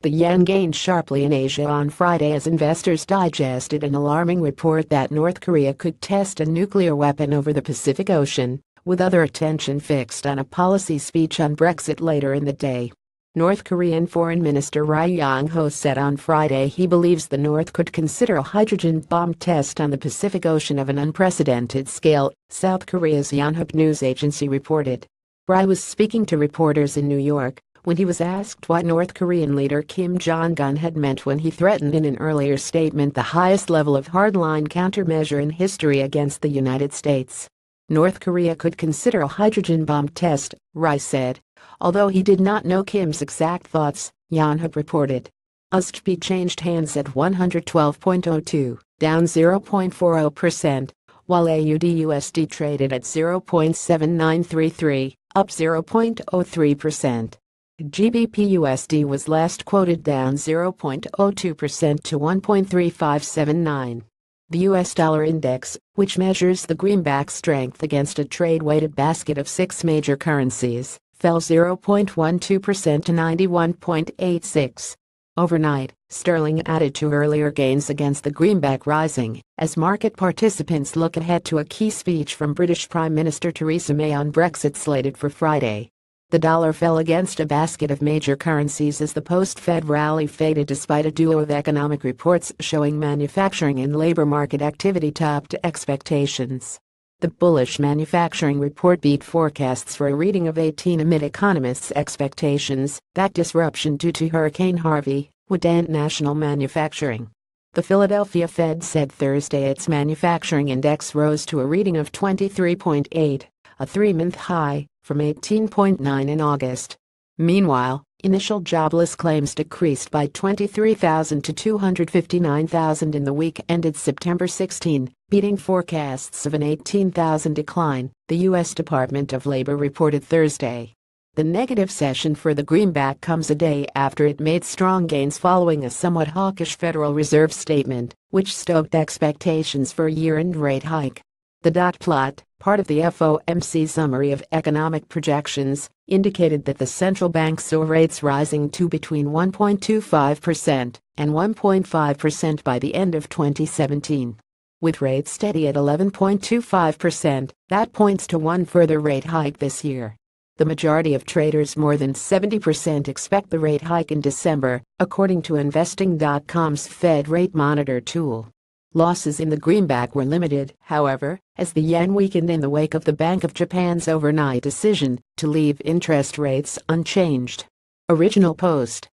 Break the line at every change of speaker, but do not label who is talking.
The yen gained sharply in Asia on Friday as investors digested an alarming report that North Korea could test a nuclear weapon over the Pacific Ocean, with other attention fixed on a policy speech on Brexit later in the day. North Korean Foreign Minister Ri Yong Ho said on Friday he believes the North could consider a hydrogen bomb test on the Pacific Ocean of an unprecedented scale, South Korea's Yonhap news agency reported. Ri was speaking to reporters in New York when he was asked what North Korean leader Kim Jong-un had meant when he threatened in an earlier statement the highest level of hardline countermeasure in history against the United States. North Korea could consider a hydrogen bomb test, Ri said, although he did not know Kim's exact thoughts, Yonhap reported. USD changed hands at 112.02, down 0.40%, while AUD-USD traded at 0.7933, up 0.03%. GBP USD was last quoted down 0.02% to 1.3579. The US dollar index, which measures the greenback strength against a trade-weighted basket of six major currencies, fell 0.12% to 91.86. Overnight, sterling added to earlier gains against the greenback rising as market participants look ahead to a key speech from British Prime Minister Theresa May on Brexit slated for Friday. The dollar fell against a basket of major currencies as the post-Fed rally faded despite a duo of economic reports showing manufacturing and labor market activity topped expectations. The bullish manufacturing report beat forecasts for a reading of 18 amid economists' expectations that disruption due to Hurricane Harvey would dent national manufacturing. The Philadelphia Fed said Thursday its manufacturing index rose to a reading of 23.8, a three-month high, from 18.9 in August. Meanwhile, initial jobless claims decreased by 23,000 to 259,000 in the week ended September 16, beating forecasts of an 18,000 decline, the U.S. Department of Labor reported Thursday. The negative session for the greenback comes a day after it made strong gains following a somewhat hawkish Federal Reserve statement, which stoked expectations for a year-end rate hike. The dot plot, part of the FOMC summary of economic projections, indicated that the central bank saw rates rising to between 1.25% and 1.5% by the end of 2017. With rates steady at 11.25%, that points to one further rate hike this year. The majority of traders, more than 70%, expect the rate hike in December, according to Investing.com's Fed Rate Monitor tool. Losses in the greenback were limited, however, as the yen weakened in the wake of the Bank of Japan's overnight decision to leave interest rates unchanged. Original post